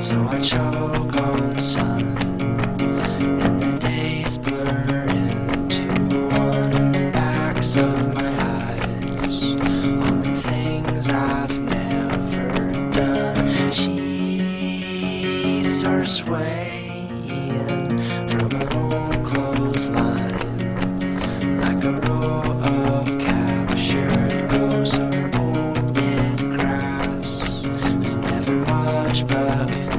so I choke on sun. And the days blur into one in the backs of my eyes. Only things I've never done. She's her sway. much above.